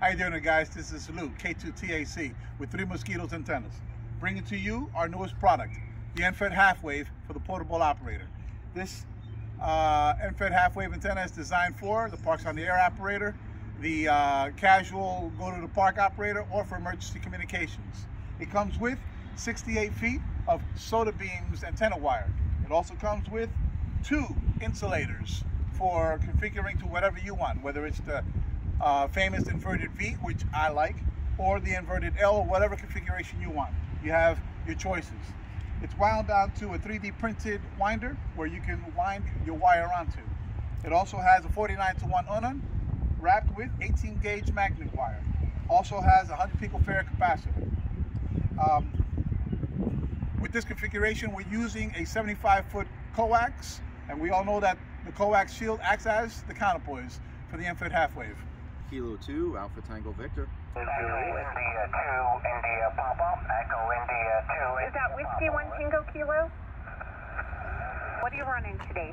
How you doing, guys? This is Luke, K2TAC, with Three Mosquitos Antennas. Bringing to you our newest product, the End Fed Half-Wave for the portable operator. This uh, End Fed Half-Wave antenna is designed for the Parks on the Air operator, the uh, casual go-to-the-park operator, or for emergency communications. It comes with 68 feet of SOTAbeams antenna wire. It also comes with two insulators for configuring to whatever you want, whether it's the uh, famous inverted V, which I like, or the inverted L, whatever configuration you want. You have your choices. It's wound down to a 3D printed winder where you can wind your wire onto. It also has a 49 to 1 unun wrapped with 18 gauge magnet wire. Also has a 100 picofarad capacitor. Um, with this configuration, we're using a 75 foot coax, and we all know that the coax shield acts as the counterpoise for the End Fed half wave. Kilo 2, Alpha Tango Victor. Echo India 2, India Papa, Echo India 2. Is that Whiskey 1 Tango Kilo? What are you running today?